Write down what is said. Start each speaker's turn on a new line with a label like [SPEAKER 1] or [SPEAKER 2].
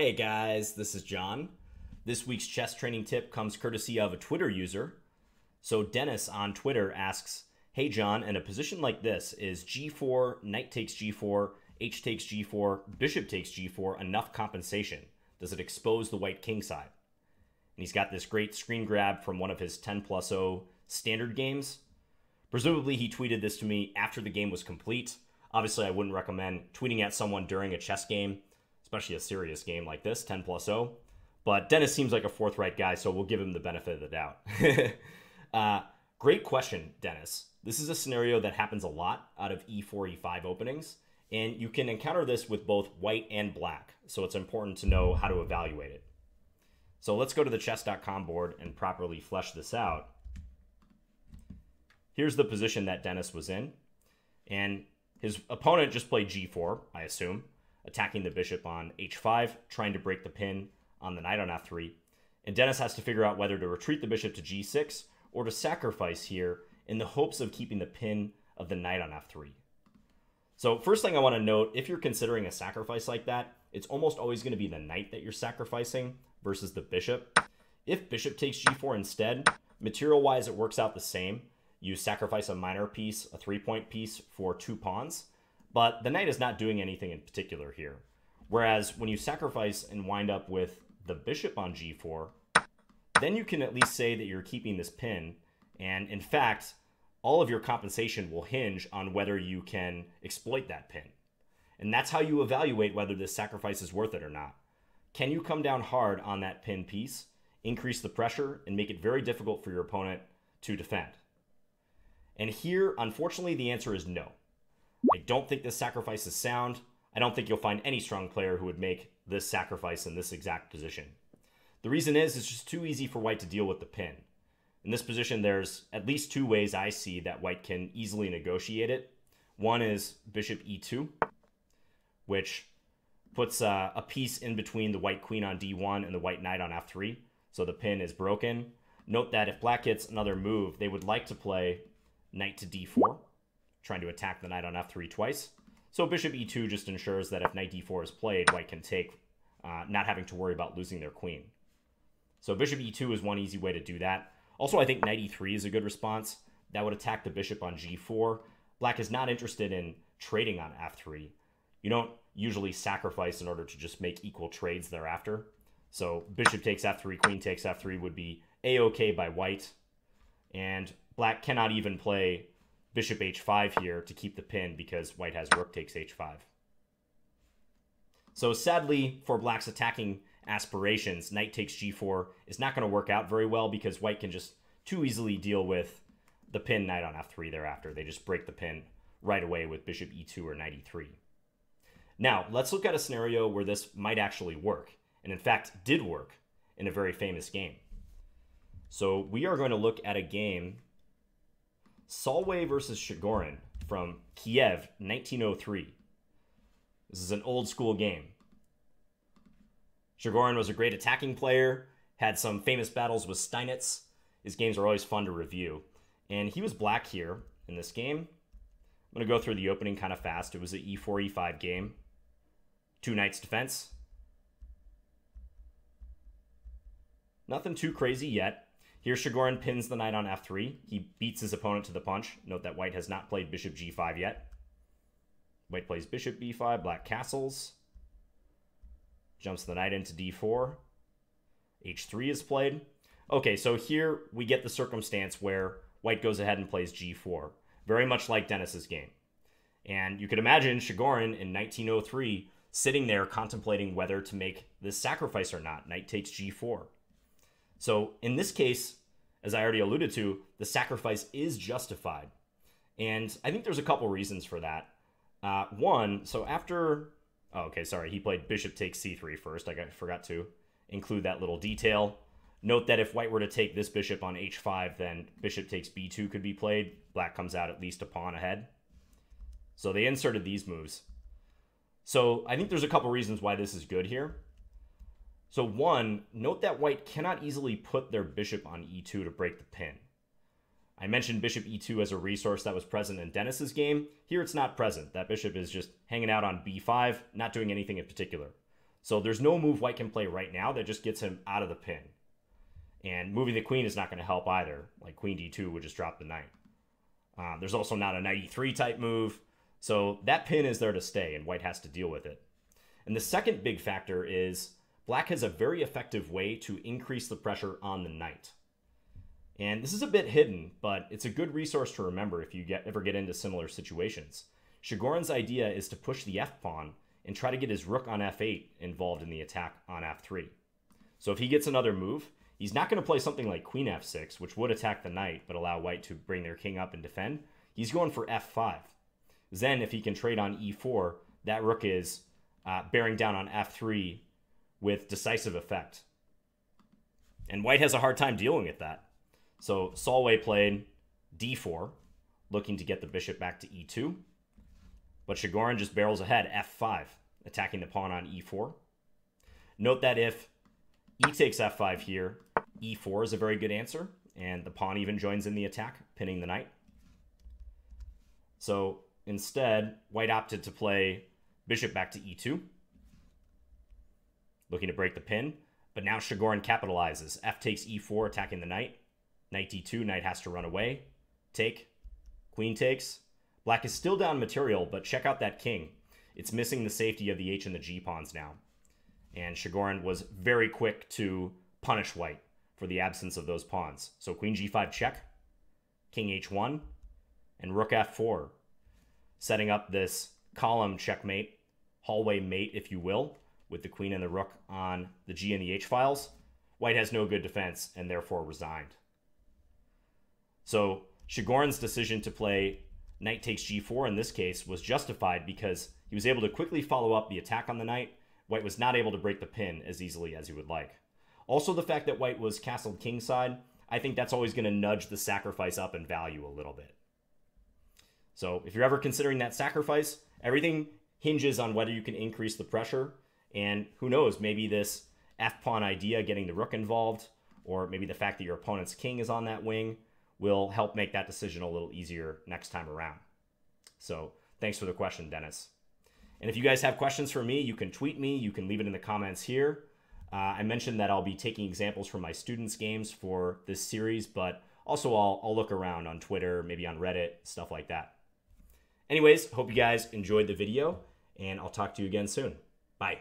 [SPEAKER 1] Hey guys, this is John. This week's chess training tip comes courtesy of a Twitter user. So Dennis on Twitter asks, Hey John, in a position like this, is g4, knight takes g4, h takes g4, bishop takes g4 enough compensation? Does it expose the white king side? And he's got this great screen grab from one of his 10 plus 0 standard games. Presumably, he tweeted this to me after the game was complete. Obviously, I wouldn't recommend tweeting at someone during a chess game, especially a serious game like this, 10 plus 0. But Dennis seems like a forthright guy, so we'll give him the benefit of the doubt. uh, great question, Dennis. This is a scenario that happens a lot out of e4, e5 openings, and you can encounter this with both white and black, so it's important to know how to evaluate it. So let's go to the chess.com board and properly flesh this out. Here's the position that Dennis was in, and his opponent just played g4, I assume, attacking the bishop on h5, trying to break the pin on the knight on f3. And Dennis has to figure out whether to retreat the bishop to g6 or to sacrifice here in the hopes of keeping the pin of the knight on f3. So first thing I want to note, if you're considering a sacrifice like that, it's almost always going to be the knight that you're sacrificing versus the bishop. If bishop takes g4 instead, material-wise it works out the same. You sacrifice a minor piece, a three-point piece, for two pawns, but the knight is not doing anything in particular here. Whereas when you sacrifice and wind up with the bishop on g4, then you can at least say that you're keeping this pin. And in fact, all of your compensation will hinge on whether you can exploit that pin. And that's how you evaluate whether this sacrifice is worth it or not. Can you come down hard on that pin piece, increase the pressure, and make it very difficult for your opponent to defend? And here, unfortunately, the answer is no. I don't think this sacrifice is sound. I don't think you'll find any strong player who would make this sacrifice in this exact position. The reason is it's just too easy for white to deal with the pin. In this position, there's at least two ways I see that white can easily negotiate it. One is bishop e2, which puts uh, a piece in between the white queen on d1 and the white knight on f3, so the pin is broken. Note that if black gets another move, they would like to play knight to d4, trying to attack the knight on f3 twice. So bishop e2 just ensures that if knight d4 is played, white can take, uh, not having to worry about losing their queen. So bishop e2 is one easy way to do that. Also, I think knight e3 is a good response. That would attack the bishop on g4. Black is not interested in trading on f3. You don't usually sacrifice in order to just make equal trades thereafter. So bishop takes f3, queen takes f3 would be a-okay by white. And black cannot even play bishop h5 here to keep the pin because white has rook takes h5. So sadly, for black's attacking aspirations, knight takes g4 is not going to work out very well because white can just too easily deal with the pin knight on f3 thereafter. They just break the pin right away with bishop e2 or knight e3. Now, let's look at a scenario where this might actually work, and in fact did work in a very famous game. So we are going to look at a game Salwe versus Chigorin from Kiev, 1903. This is an old school game. Chigorin was a great attacking player, had some famous battles with Steinitz. His games are always fun to review. And he was black here in this game. I'm going to go through the opening kind of fast. It was an e4, e5 game. Two knights defense. Nothing too crazy yet. Here, Chigorin pins the knight on f3. He beats his opponent to the punch. Note that white has not played bishop g5 yet. White plays bishop b5, black castles. Jumps the knight into d4. h3 is played. Okay, so here we get the circumstance where white goes ahead and plays g4. Very much like Dennis's game. And you could imagine Chigorin in 1903 sitting there contemplating whether to make this sacrifice or not. Knight takes g4. So in this case, as I already alluded to, the sacrifice is justified. And I think there's a couple reasons for that. Uh, one, so after, oh, okay, sorry, he played bishop takes c3 first. I got, forgot to include that little detail. Note that if white were to take this bishop on h5, then bishop takes b2 could be played. Black comes out at least a pawn ahead. So they inserted these moves. So I think there's a couple reasons why this is good here. So one, note that white cannot easily put their bishop on e2 to break the pin. I mentioned bishop e2 as a resource that was present in Dennis's game. Here it's not present. That bishop is just hanging out on b5, not doing anything in particular. So there's no move white can play right now that just gets him out of the pin. And moving the queen is not going to help either. Like queen d2 would just drop the knight. Um, there's also not a knight e3 type move. So that pin is there to stay, and white has to deal with it. And the second big factor is black has a very effective way to increase the pressure on the knight. And this is a bit hidden, but it's a good resource to remember if you get, ever get into similar situations. Chigorin's idea is to push the f pawn and try to get his rook on f8 involved in the attack on f3. So if he gets another move, he's not going to play something like queen f6, which would attack the knight but allow white to bring their king up and defend. He's going for f5. Then if he can trade on e4, that rook is uh, bearing down on f3 with decisive effect. And white has a hard time dealing with that. So Salwe played d4, looking to get the bishop back to e2. But Chigorin just barrels ahead, f5, attacking the pawn on e4. Note that if e takes f5 here, e4 is a very good answer, and the pawn even joins in the attack, pinning the knight. So instead, white opted to play bishop back to e2, looking to break the pin. But now Chigorin capitalizes. F takes e4, attacking the knight. Knight d2, knight has to run away. Take. Queen takes. Black is still down material, but check out that king. It's missing the safety of the h and the g pawns now. And Chigorin was very quick to punish white for the absence of those pawns. So queen g5 check, king h1, and rook f4, setting up this column checkmate, hallway mate, if you will, with the queen and the rook on the g and the h files. White has no good defense and therefore resigned. So Chigorin's decision to play knight takes g4 in this case was justified because he was able to quickly follow up the attack on the knight. White was not able to break the pin as easily as he would like. Also, the fact that white was castled kingside, I think that's always going to nudge the sacrifice up in value a little bit. So if you're ever considering that sacrifice, everything hinges on whether you can increase the pressure. And who knows, maybe this F pawn idea, getting the rook involved, or maybe the fact that your opponent's king is on that wing, will help make that decision a little easier next time around. So thanks for the question, Dennis. And if you guys have questions for me, you can tweet me. You can leave it in the comments here. Uh, I mentioned that I'll be taking examples from my students' games for this series, but also I'll, I'll look around on Twitter, maybe on Reddit, stuff like that. Anyways, hope you guys enjoyed the video, and I'll talk to you again soon. Bye.